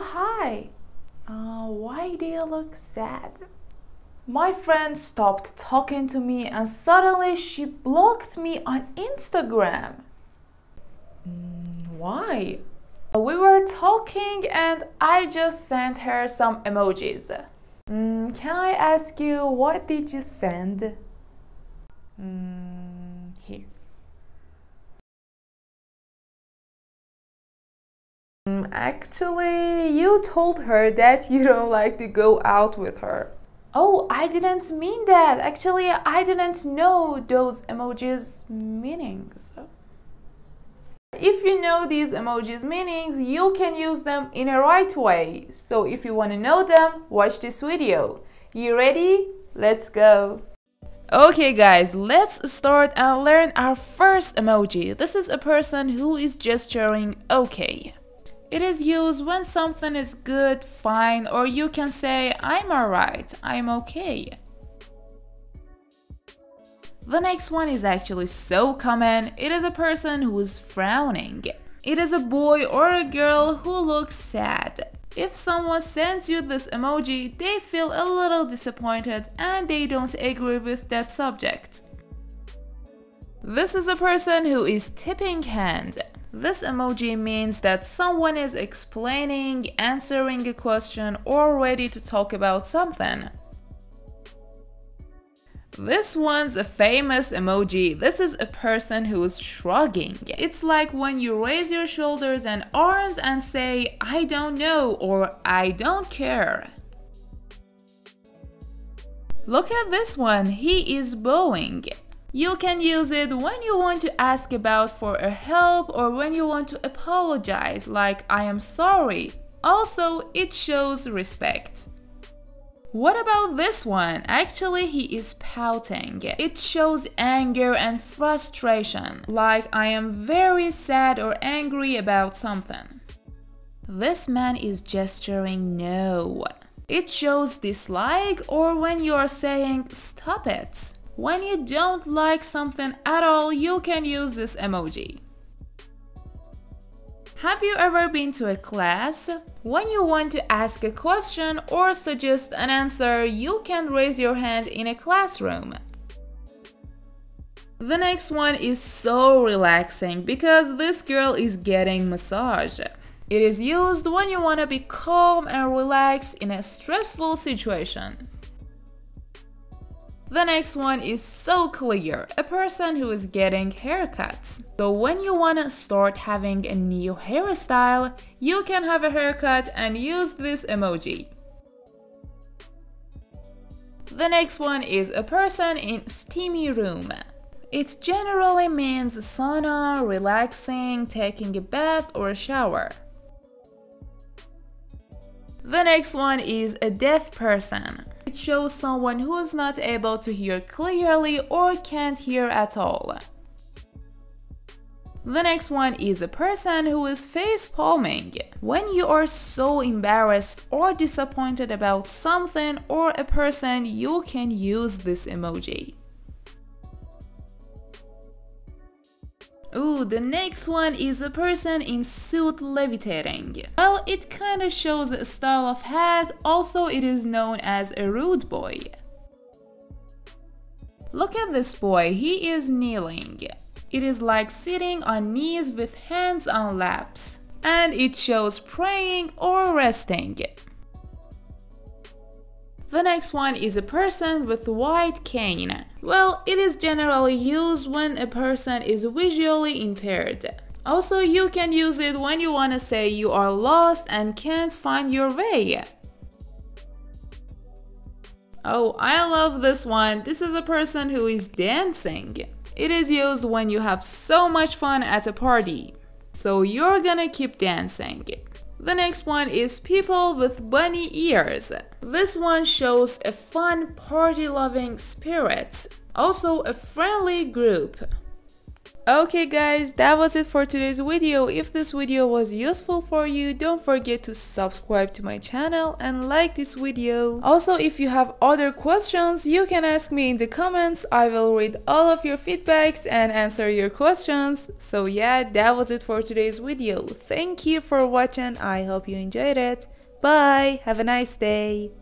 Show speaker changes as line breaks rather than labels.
Oh, hi. Uh, why do you look sad? My friend stopped talking to me and suddenly she blocked me on Instagram. Mm, why? We were talking and I just sent her some emojis. Mm, can I ask you what did you send? Mm, here. Actually, you told her that you don't like to go out with her. Oh, I didn't mean that. Actually, I didn't know those emojis' meanings. If you know these emojis meanings, you can use them in a right way. So if you want to know them, watch this video. You ready? Let's go. Okay guys, let's start and learn our first emoji. This is a person who is gesturing okay. It is used when something is good, fine, or you can say I'm alright, I'm okay. The next one is actually so common. It is a person who is frowning. It is a boy or a girl who looks sad. If someone sends you this emoji, they feel a little disappointed and they don't agree with that subject. This is a person who is tipping hand. This emoji means that someone is explaining, answering a question, or ready to talk about something. This one's a famous emoji. This is a person who is shrugging. It's like when you raise your shoulders and arms and say, I don't know or I don't care. Look at this one, he is bowing. You can use it when you want to ask about for a help or when you want to apologize like I am sorry. Also, it shows respect. What about this one? Actually, he is pouting. It shows anger and frustration, like I am very sad or angry about something. This man is gesturing no. It shows dislike or when you are saying stop it. When you don't like something at all, you can use this emoji. Have you ever been to a class? When you want to ask a question or suggest an answer, you can raise your hand in a classroom. The next one is so relaxing because this girl is getting massage. It is used when you want to be calm and relaxed in a stressful situation. The next one is so clear, a person who is getting haircuts. So when you wanna start having a new hairstyle, you can have a haircut and use this emoji. The next one is a person in steamy room. It generally means sauna, relaxing, taking a bath or a shower. The next one is a deaf person. It shows someone who is not able to hear clearly or can't hear at all. The next one is a person who is face palming. When you are so embarrassed or disappointed about something or a person, you can use this emoji. The next one is a person in suit levitating. Well, it kinda shows a style of hat, also it is known as a rude boy. Look at this boy, he is kneeling. It is like sitting on knees with hands on laps. And it shows praying or resting. The next one is a person with white cane. Well, it is generally used when a person is visually impaired. Also, you can use it when you want to say you are lost and can't find your way. Oh, I love this one. This is a person who is dancing. It is used when you have so much fun at a party. So you're gonna keep dancing. The next one is people with bunny ears. This one shows a fun party-loving spirit, also a friendly group. Okay guys, that was it for today's video. If this video was useful for you, don't forget to subscribe to my channel and like this video. Also, if you have other questions, you can ask me in the comments. I will read all of your feedbacks and answer your questions. So yeah, that was it for today's video. Thank you for watching. I hope you enjoyed it. Bye. Have a nice day.